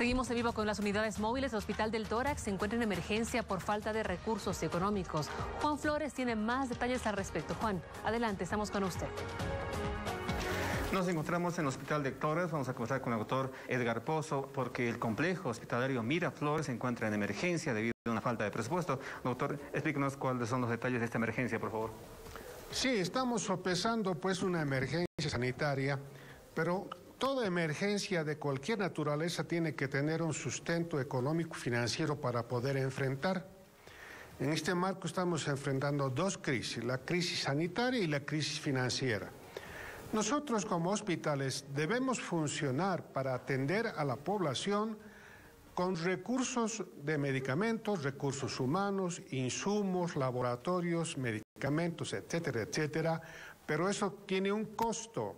Seguimos en vivo con las unidades móviles. El Hospital del Tórax se encuentra en emergencia por falta de recursos económicos. Juan Flores tiene más detalles al respecto. Juan, adelante, estamos con usted. Nos encontramos en el Hospital de Tórax. Vamos a conversar con el doctor Edgar Pozo porque el complejo hospitalario Miraflores se encuentra en emergencia debido a una falta de presupuesto. Doctor, explíquenos cuáles son los detalles de esta emergencia, por favor. Sí, estamos sopesando pues una emergencia sanitaria, pero Toda emergencia de cualquier naturaleza tiene que tener un sustento económico financiero para poder enfrentar. En este marco estamos enfrentando dos crisis, la crisis sanitaria y la crisis financiera. Nosotros como hospitales debemos funcionar para atender a la población con recursos de medicamentos, recursos humanos, insumos, laboratorios, medicamentos, etcétera, etcétera, pero eso tiene un costo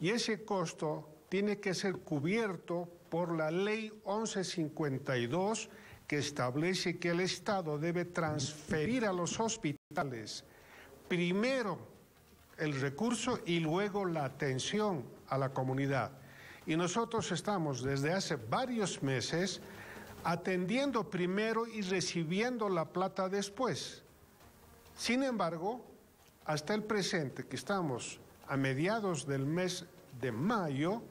y ese costo tiene que ser cubierto por la ley 1152 que establece que el Estado debe transferir a los hospitales primero el recurso y luego la atención a la comunidad. Y nosotros estamos desde hace varios meses atendiendo primero y recibiendo la plata después. Sin embargo, hasta el presente, que estamos a mediados del mes de mayo,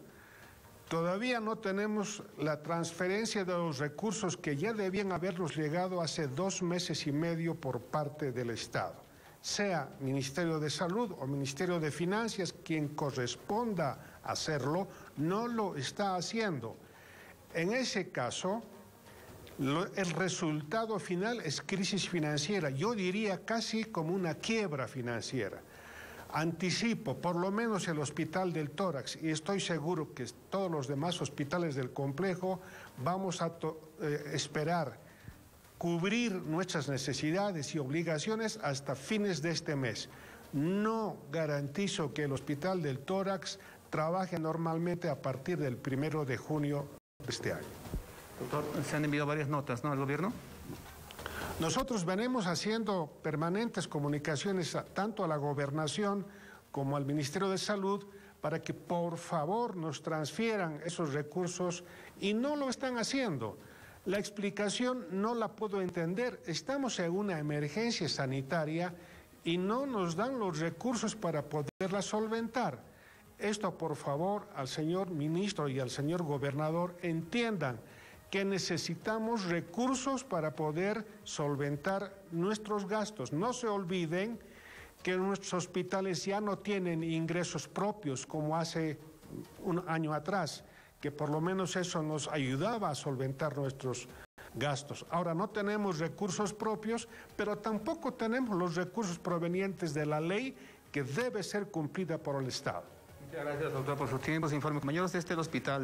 Todavía no tenemos la transferencia de los recursos que ya debían habernos llegado hace dos meses y medio por parte del Estado. Sea Ministerio de Salud o Ministerio de Finanzas quien corresponda hacerlo, no lo está haciendo. En ese caso, el resultado final es crisis financiera, yo diría casi como una quiebra financiera. Anticipo, por lo menos el hospital del tórax, y estoy seguro que todos los demás hospitales del complejo vamos a eh, esperar cubrir nuestras necesidades y obligaciones hasta fines de este mes. No garantizo que el hospital del tórax trabaje normalmente a partir del primero de junio de este año. Doctor, se han enviado varias notas, ¿no?, al gobierno. Nosotros venimos haciendo permanentes comunicaciones tanto a la gobernación como al Ministerio de Salud para que por favor nos transfieran esos recursos y no lo están haciendo. La explicación no la puedo entender. Estamos en una emergencia sanitaria y no nos dan los recursos para poderla solventar. Esto, por favor, al señor ministro y al señor gobernador entiendan que necesitamos recursos para poder solventar nuestros gastos. No se olviden que nuestros hospitales ya no tienen ingresos propios como hace un año atrás, que por lo menos eso nos ayudaba a solventar nuestros gastos. Ahora no tenemos recursos propios, pero tampoco tenemos los recursos provenientes de la ley que debe ser cumplida por el Estado. Muchas gracias, doctor, por su tiempo. Informe compañeros este hospital.